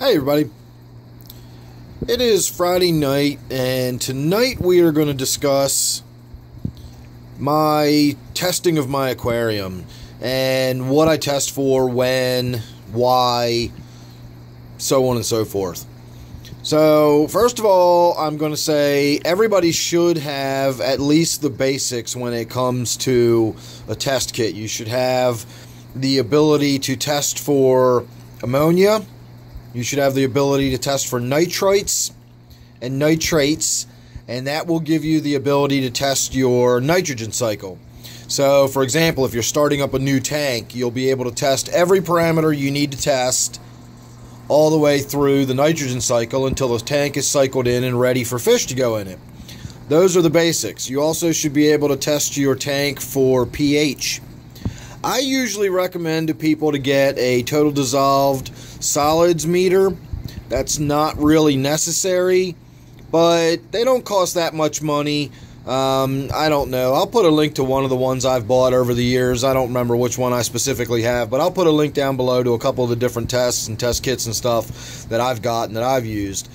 Hey, everybody. It is Friday night, and tonight we are going to discuss my testing of my aquarium and what I test for, when, why, so on and so forth. So, first of all, I'm going to say everybody should have at least the basics when it comes to a test kit. You should have the ability to test for ammonia you should have the ability to test for nitrites and nitrates, and that will give you the ability to test your nitrogen cycle. So, for example, if you're starting up a new tank, you'll be able to test every parameter you need to test all the way through the nitrogen cycle until the tank is cycled in and ready for fish to go in it. Those are the basics. You also should be able to test your tank for pH. I usually recommend to people to get a total dissolved solids meter. That's not really necessary, but they don't cost that much money. Um, I don't know. I'll put a link to one of the ones I've bought over the years. I don't remember which one I specifically have, but I'll put a link down below to a couple of the different tests and test kits and stuff that I've gotten that I've used.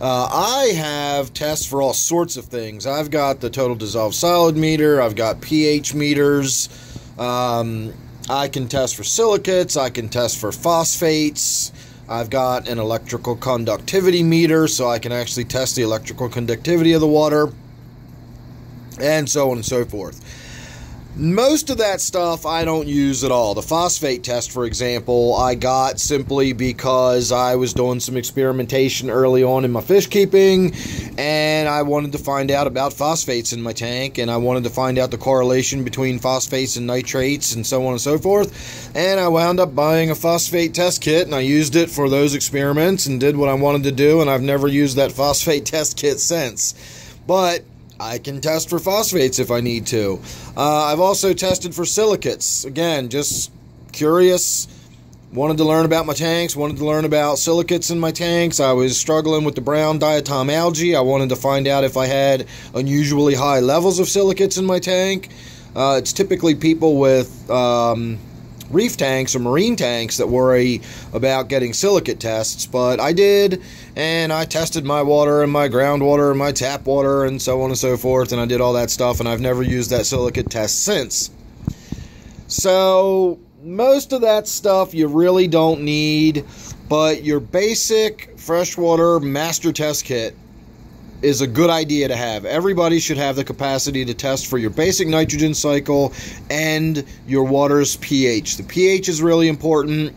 Uh, I have tests for all sorts of things. I've got the total dissolved solid meter, I've got pH meters. Um, I can test for silicates, I can test for phosphates. I've got an electrical conductivity meter, so I can actually test the electrical conductivity of the water, and so on and so forth. Most of that stuff I don't use at all. The phosphate test, for example, I got simply because I was doing some experimentation early on in my fish keeping and I wanted to find out about phosphates in my tank and I wanted to find out the correlation between phosphates and nitrates and so on and so forth. And I wound up buying a phosphate test kit and I used it for those experiments and did what I wanted to do and I've never used that phosphate test kit since. But I can test for phosphates if I need to. Uh, I've also tested for silicates. Again, just curious. Wanted to learn about my tanks, wanted to learn about silicates in my tanks. I was struggling with the brown diatom algae. I wanted to find out if I had unusually high levels of silicates in my tank. Uh, it's typically people with um, reef tanks or marine tanks that worry about getting silicate tests, but I did, and I tested my water and my groundwater and my tap water and so on and so forth, and I did all that stuff, and I've never used that silicate test since. So, most of that stuff you really don't need, but your basic freshwater master test kit is a good idea to have. Everybody should have the capacity to test for your basic nitrogen cycle and your water's pH. The pH is really important.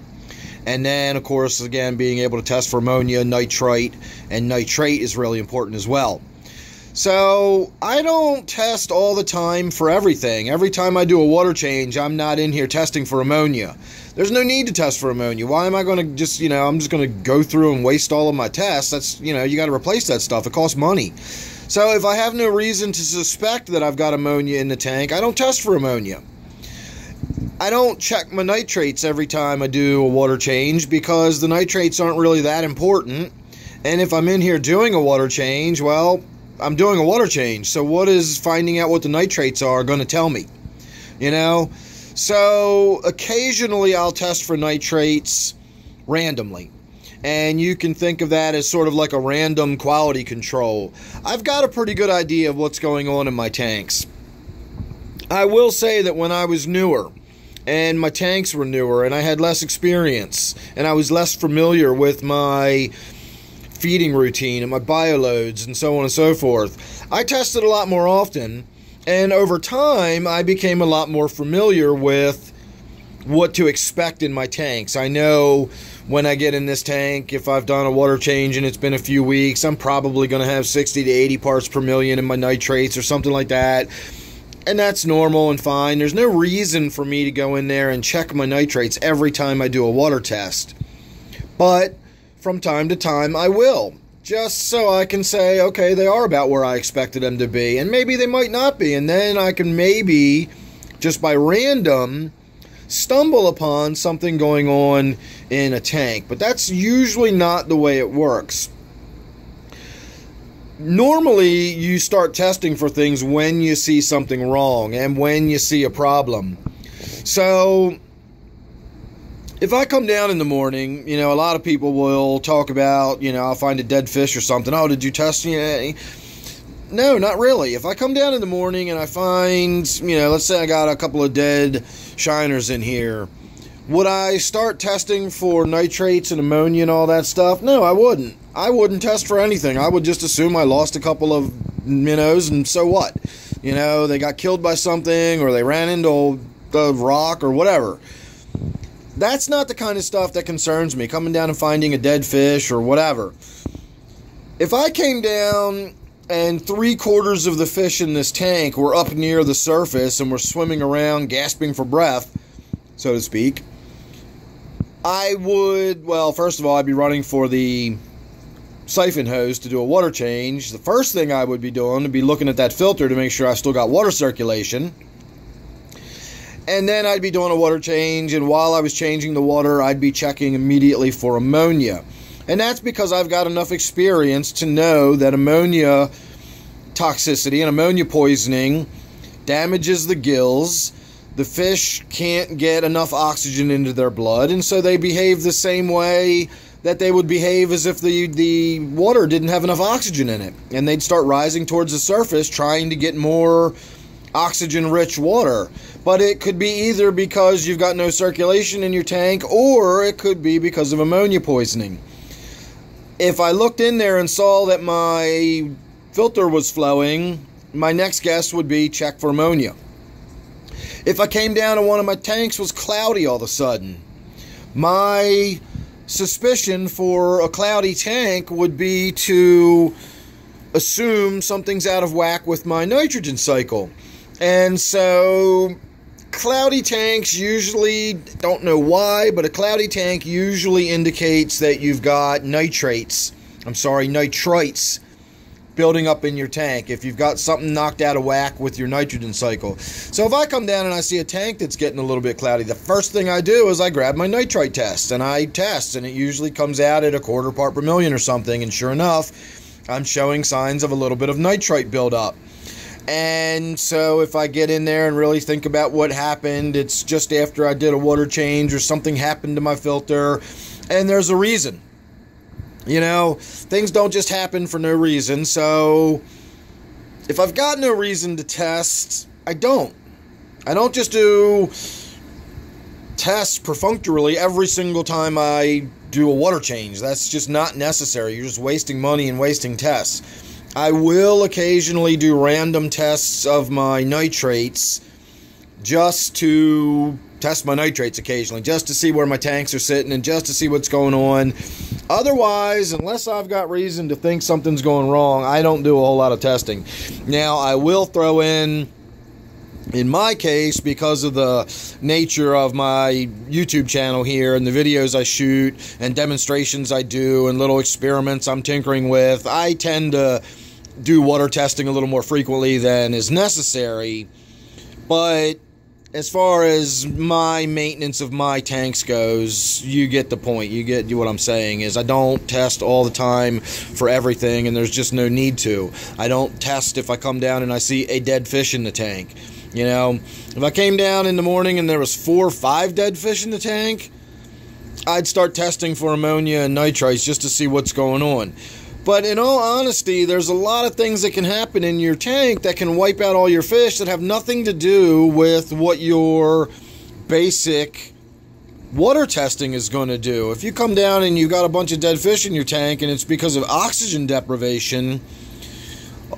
And then, of course, again, being able to test for ammonia, nitrite, and nitrate is really important as well. So, I don't test all the time for everything. Every time I do a water change, I'm not in here testing for ammonia. There's no need to test for ammonia. Why am I going to just, you know, I'm just going to go through and waste all of my tests? That's, you know, you got to replace that stuff. It costs money. So if I have no reason to suspect that I've got ammonia in the tank, I don't test for ammonia. I don't check my nitrates every time I do a water change because the nitrates aren't really that important. And if I'm in here doing a water change, well, I'm doing a water change. So what is finding out what the nitrates are going to tell me? You know? So occasionally I'll test for nitrates randomly. And you can think of that as sort of like a random quality control. I've got a pretty good idea of what's going on in my tanks. I will say that when I was newer, and my tanks were newer, and I had less experience, and I was less familiar with my feeding routine and my bioloads and so on and so forth, I tested a lot more often and over time, I became a lot more familiar with what to expect in my tanks. I know when I get in this tank, if I've done a water change and it's been a few weeks, I'm probably going to have 60 to 80 parts per million in my nitrates or something like that. And that's normal and fine. There's no reason for me to go in there and check my nitrates every time I do a water test. But from time to time, I will just so I can say, okay, they are about where I expected them to be, and maybe they might not be, and then I can maybe, just by random, stumble upon something going on in a tank. But that's usually not the way it works. Normally, you start testing for things when you see something wrong and when you see a problem. So, if I come down in the morning, you know, a lot of people will talk about, you know, I'll find a dead fish or something. Oh, did you test any? No, not really. If I come down in the morning and I find, you know, let's say I got a couple of dead shiners in here, would I start testing for nitrates and ammonia and all that stuff? No, I wouldn't. I wouldn't test for anything. I would just assume I lost a couple of minnows and so what? You know, they got killed by something or they ran into the rock or whatever. That's not the kind of stuff that concerns me, coming down and finding a dead fish or whatever. If I came down and three quarters of the fish in this tank were up near the surface and were swimming around gasping for breath, so to speak, I would, well, first of all, I'd be running for the siphon hose to do a water change. The first thing I would be doing would be looking at that filter to make sure I still got water circulation. And then I'd be doing a water change, and while I was changing the water, I'd be checking immediately for ammonia. And that's because I've got enough experience to know that ammonia toxicity and ammonia poisoning damages the gills. The fish can't get enough oxygen into their blood, and so they behave the same way that they would behave as if the, the water didn't have enough oxygen in it. And they'd start rising towards the surface trying to get more oxygen rich water. But it could be either because you've got no circulation in your tank or it could be because of ammonia poisoning. If I looked in there and saw that my filter was flowing, my next guess would be check for ammonia. If I came down and one of my tanks was cloudy all of a sudden, my suspicion for a cloudy tank would be to assume something's out of whack with my nitrogen cycle. And so cloudy tanks usually don't know why, but a cloudy tank usually indicates that you've got nitrates. I'm sorry, nitrites building up in your tank if you've got something knocked out of whack with your nitrogen cycle. So if I come down and I see a tank that's getting a little bit cloudy, the first thing I do is I grab my nitrite test and I test and it usually comes out at a quarter part per million or something and sure enough, I'm showing signs of a little bit of nitrite buildup. And so if I get in there and really think about what happened, it's just after I did a water change or something happened to my filter and there's a reason. You know, things don't just happen for no reason. So if I've got no reason to test, I don't. I don't just do tests perfunctorily every single time I do a water change. That's just not necessary. You're just wasting money and wasting tests. I will occasionally do random tests of my nitrates just to test my nitrates occasionally, just to see where my tanks are sitting and just to see what's going on. Otherwise, unless I've got reason to think something's going wrong, I don't do a whole lot of testing. Now, I will throw in in my case, because of the nature of my YouTube channel here and the videos I shoot and demonstrations I do and little experiments I'm tinkering with, I tend to do water testing a little more frequently than is necessary. But as far as my maintenance of my tanks goes, you get the point. You get what I'm saying is I don't test all the time for everything and there's just no need to. I don't test if I come down and I see a dead fish in the tank. You know, if I came down in the morning and there was four or five dead fish in the tank, I'd start testing for ammonia and nitrites just to see what's going on. But in all honesty, there's a lot of things that can happen in your tank that can wipe out all your fish that have nothing to do with what your basic water testing is going to do. If you come down and you got a bunch of dead fish in your tank and it's because of oxygen deprivation,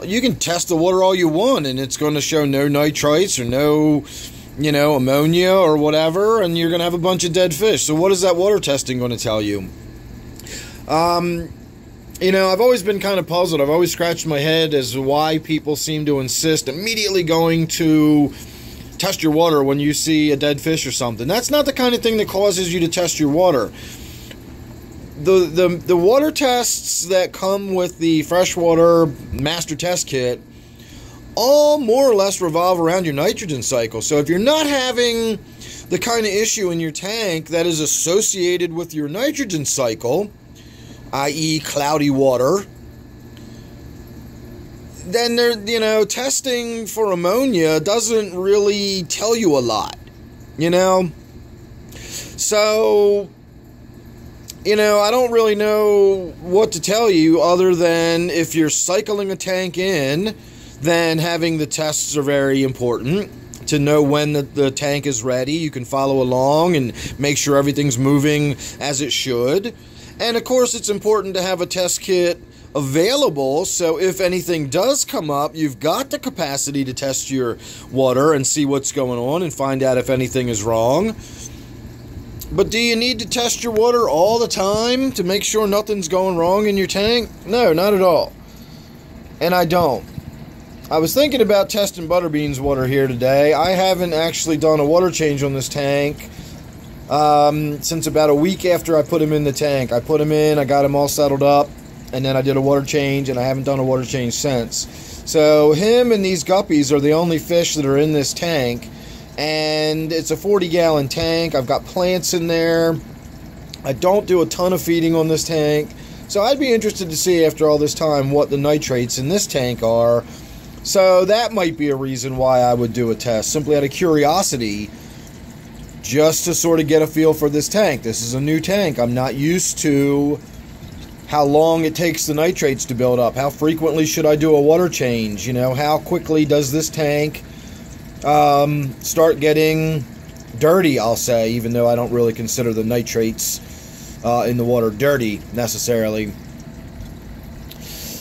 you can test the water all you want and it's going to show no nitrites or no you know ammonia or whatever and you're going to have a bunch of dead fish so what is that water testing going to tell you um you know, I've always been kind of puzzled. I've always scratched my head as why people seem to insist immediately going to test your water when you see a dead fish or something. That's not the kind of thing that causes you to test your water. The, the, the water tests that come with the freshwater master test kit all more or less revolve around your nitrogen cycle. So if you're not having the kind of issue in your tank that is associated with your nitrogen cycle, i.e., cloudy water, then there, you know, testing for ammonia doesn't really tell you a lot, you know. So, you know, I don't really know what to tell you other than if you're cycling a tank in, then having the tests are very important to know when the, the tank is ready. You can follow along and make sure everything's moving as it should. And of course, it's important to have a test kit available so if anything does come up, you've got the capacity to test your water and see what's going on and find out if anything is wrong. But do you need to test your water all the time to make sure nothing's going wrong in your tank? No, not at all. And I don't. I was thinking about testing Butterbean's water here today. I haven't actually done a water change on this tank um, since about a week after I put him in the tank. I put him in, I got him all settled up, and then I did a water change, and I haven't done a water change since. So him and these guppies are the only fish that are in this tank, and it's a 40 gallon tank. I've got plants in there. I don't do a ton of feeding on this tank. So I'd be interested to see after all this time what the nitrates in this tank are so that might be a reason why I would do a test, simply out of curiosity, just to sort of get a feel for this tank. This is a new tank. I'm not used to how long it takes the nitrates to build up. How frequently should I do a water change? You know, how quickly does this tank um, start getting dirty, I'll say, even though I don't really consider the nitrates uh, in the water dirty necessarily.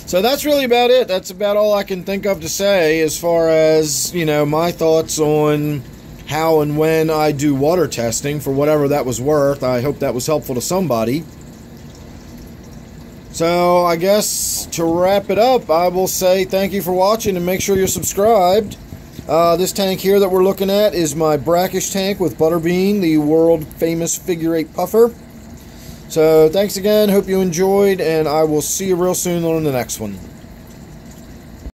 So that's really about it. That's about all I can think of to say as far as, you know, my thoughts on how and when I do water testing for whatever that was worth. I hope that was helpful to somebody. So I guess to wrap it up, I will say thank you for watching and make sure you're subscribed. Uh, this tank here that we're looking at is my brackish tank with Butterbean, the world famous figure eight puffer. So thanks again. Hope you enjoyed, and I will see you real soon on the next one.